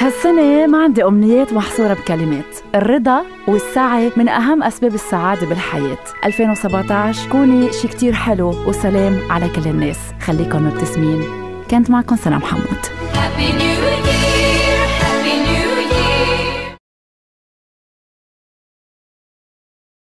هالسنة ما عندي أمنيات محصورة بكلمات. الرضا والسعي من أهم أسباب السعادة بالحياة. 2017 كوني شي كتير حلو وسلام على كل الناس. خليكن مبتسمين. كانت معكم سلام حمود